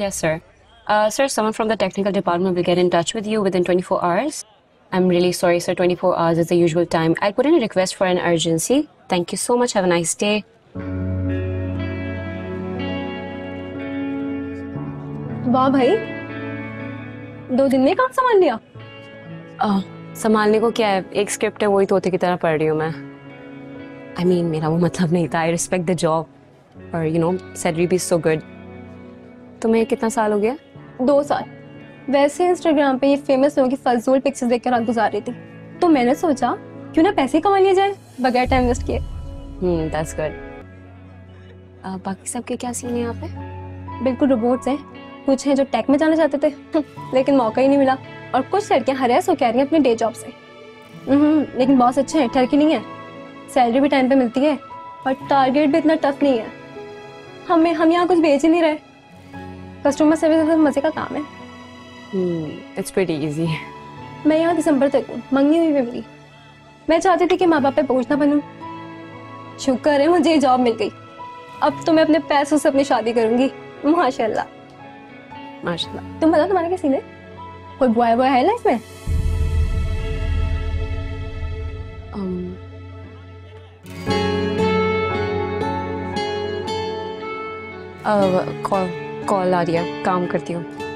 Yes, sir. Uh, sir, someone from the technical department will get in touch with you within 24 hours. I'm really sorry, sir. 24 hours is the usual time. I'll put in a request for an urgency. Thank you so much. Have a nice day. वाह भाई दो दिन में काम संभाल लिया Uh, संभालने को क्या है एक स्क्रिप्ट है वही तोते की तरह पढ़ रही हूँ मैं आई I मीन mean, मेरा वो मतलब नहीं था आई रिस्पेक्ट द जॉब और यू नो सैलरी भी सो गुड तुम्हें कितना साल हो गया? दो साल। वैसे इंस्टाग्राम पे ये फ़ेमस लोगों की फजूल पिक्चर्स देखकर रात गुजार रही थी। तो मैंने सोचा क्यों ना पैसे कमा लिए जाए बगैर टाइम वेस्ट किए। हम्म दैट्स गुड बाकी सबके क्या सीन है यहाँ पे? बिल्कुल रोबोट्स हैं। कुछ हैं जो टेक में जाना चाहते थे लेकिन मौका ही नहीं मिला। और कुछ लड़कियाँ हरेस हो कह रही हैं अपने डे जॉब से। हम्म, लेकिन बॉस अच्छे हैं ठरकी नहीं है। सैलरी भी टाइम पे मिलती है और टारगेट भी इतना टफ नहीं है। हमें हम यहाँ कुछ बेच ही नहीं रहे। कस्टमर सर्विस तो मज़े का काम है। इट्स प्रीटी इजी मैं यहाँ दिसंबर तक हूँ मंगी हुई मेरी मैं चाहती थी कि माँ बाप पे बोझ ना बनूं। शुक्र है मुझे जॉब मिल गई। अब तो मैं अपने पैसों से अपनी शादी करूँगी। माशाल्लाह। माशाल्लाह। तुम बताओ तुम्हारा क्या सीन है कोई बॉय बॉय है लाइफ में? Um, कॉल कॉल आ रही है काम करती हूँ।